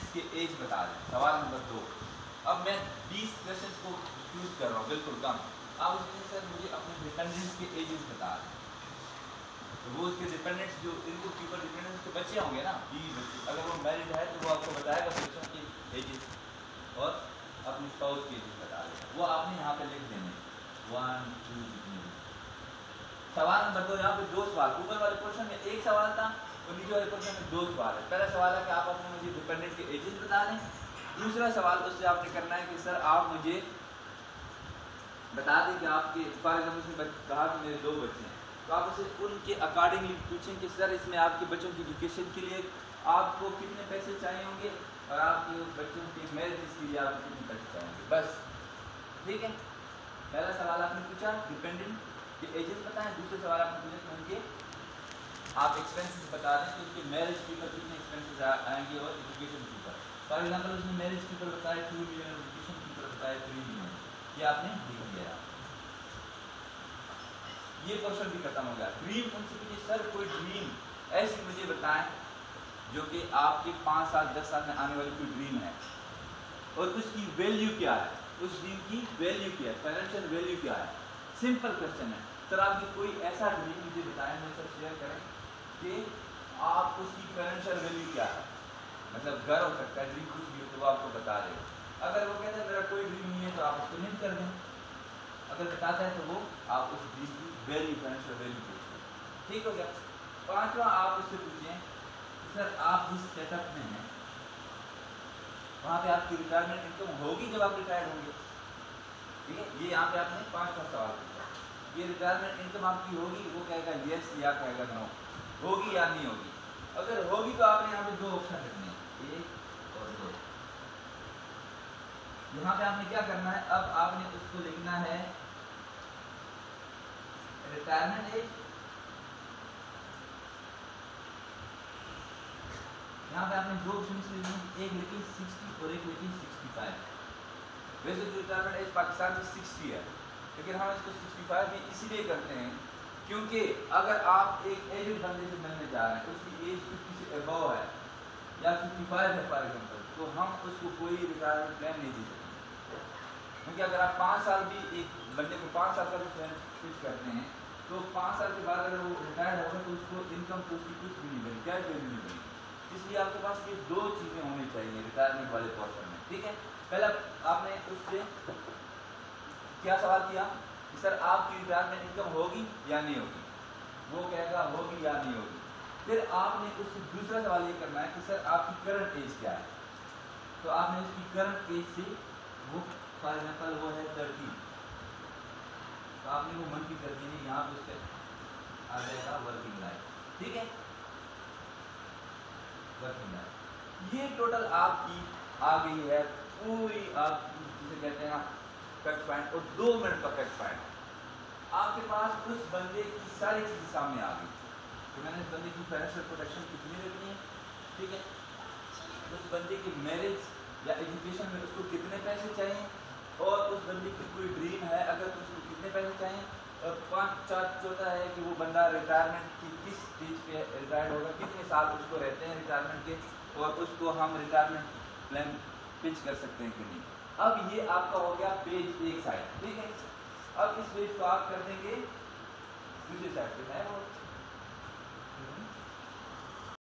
Dependents के as बता दें। सवाल नंबर दो। अब मैं 20 क्वेश्चन को चूज़ कर रहा हूँ, बिल्कुल कम। आप उसमें सर मुझे अपने डिपेंडेंट्स के एजेस बता दें। तो वो उसके डिपेंडेंट्स जो, इनको पीपल डिपेंडेंट्स के बच्चे होंगे ना बीवी बच्चे। अगर वो मैरिड है तो वो आपको बताएगा बच्चों के एजेस और अपने स्पाउस के एजेस बता देगा। वो आपने यहाँ पे लिख देने। वन टू सवाल नंबर दो, यहाँ पे दो सवाल। ऊपर वाले क्वेश्चन में एक सवाल था नीचे वाले क्वेश्चन में दो सवाल है। पहला सवाल है कि आप अपने मुझे डिपेंडेंट के एजेस बता दें। दूसरा सवाल उससे आपने करना है कि, सर, आप मुझे बता दें कि आपके फॉर एग्ज़ाम्पल उसने कहा कि मेरे दो बच्चे हैं। तो आप उसे उनके अकॉर्डिंगली पूछें कि, सर, इसमें आपके बच्चों की एजुकेशन के लिए आपको कितने पैसे चाहिए होंगे और आपके बच्चों की मैरिज के लिए आपको कितने पैसे चाहिए बस। ठीक है? पहला सवाल आपने पूछा डिपेंडेंट के एजेस बताएँ। दूसरे सवाल आपने पूछा उनके आप एक्सपेंसेस बता दें कि उसके मैरिज ऊपर कितने एक्सपेंसेस आएँगे और एजुकेशन के ऊपर फॉर एग्ज़ाम्पल उसने मैरिज ऊपर बताया टू मिलियन एजुकेशन के ऊपर बताया थ्री मिलियन ये आपने लिख दिया ये क्वेश्चन भी खत्म हो गया। ड्रीम उनसे पूछिए, सर, कोई ड्रीम ऐसी मुझे बताएँ जो कि आपके पाँच साल, दस साल में आने वाली कोई ड्रीम है। और उसकी वैल्यू क्या है? उस ड्रीम की वैल्यू क्या है? फाइनेंशियल वैल्यू क्या है? सिंपल क्वेश्चन है। सर आपकी कोई ऐसा ड्रीम मुझे बताएँ मुझे सर शेयर करें। कि आप उसकी फाइनेंशियल वैल्यू क्या है? मतलब घर हो सकता है ड्रीम कुछ भी तो आपको बता देगा अगर वो कहता है, मेरा कोई ड्रीम नहीं है तो आप उसको नहीं कर दें। अगर बताता है तो वो आप उस ड्रीम की वैल्यू फाइनेंशियल वैल्यू पूछें ठीक हो गया? पाँचवा आप उससे पूछें, सर, आप जिस सेटअप में हैं, वहाँ पे आपकी रिटायरमेंट इनकम होगी जब आप रिटायर होंगे? ठीक है? ये यहाँ पे आपने पांचवा सवाल पूछा। ये रिटायरमेंट इनकम आपकी होगी, वो कहेगा यस या कहेगा नो होगी या नहीं होगी? अगर होगी तो आपने यहाँ पे दो ऑप्शन रखने हैं एक और दो। यहाँ पे आपने क्या करना है? अब आपने उसको लिखना है रिटायरमेंट एज यहाँ पे आपने दो ऑप्शन लिखने एक लिखी सिक्सटी और एक लिखी सिक्सटी फाइव वैसे जो रिटायरमेंट एज पाकिस्तान में सिक्सटी है, लेकिन हम इसको सिक्सटी फाइव भी इसीलिए करते हैं क्योंकि अगर आप एक एजेड बंदे से मिलने जा रहे हैं, उसकी एज फिफ्टी से अबव है, या फिफ्टी फाइव है फॉर एग्ज़ाम्पल तो हम उसको कोई रिटायरमेंट प्लान नहीं दे सकते। क्योंकि अगर आप पाँच साल भी एक बंदे को पाँच साल का भी प्लान फिक्स करते हैं तो पाँच साल के बाद अगर वो रिटायर होगा तो उसको इनकम तो उसकी कुछ भी नहीं बनी क्या वैल्यू नहीं बनी इसलिए आपके पास ये दो चीज़ें होनी चाहिए रिटायरमेंट वाले पोर्शन में, ठीक है? पहले, आपने उससे क्या सवाल किया? सर, आपकी रिटायरमेंट इनकम होगी या नहीं होगी? वो कहेगा, होगी या नहीं होगी? फिर आपने उससे दूसरा सवाल ये करना है कि सर, आपकी करंट एज क्या है? तो आपने उसकी करंट एज से वो फॉर एग्ज़ाम्पल वो है थर्टी तो आपने वो मन की कर दी यहाँ पे उसके आ जाएगा वर्किंग लाइफ ठीक है? वर्किंग लाइफ ये टोटल आपकी आ गई है, पूरी आप जिसे कहते हैं फैक्ट फाइंड और दो मिनट का फैक्ट फाइंड आपके पास उस बंदे की सारी चीज़ सामने आ गई। तो मैंने उस बंदे की फाइनेंशियल प्रोटेक्शन कितनी रखनी है? ठीक है? उस बंदे की मैरिज या एजुकेशन में उसको कितने पैसे चाहिए? और उस बंदे की कोई ड्रीम है, अगर तो उसको कितने पैसे चाहिए? और पाँच, चार, चौथा है कि वो बंदा रिटायरमेंट की किस स्टेज पे रिटायर्ड होगा? कितने साल उसको रहते हैं रिटायरमेंट के? और उसको हम रिटायरमेंट प्लान पिच कर सकते हैं कि नहीं? अब ये आपका हो गया पेज एक साइड ठीक है? अब इस पेज को आप कर देंगे, दूसरी साइड पे है वो।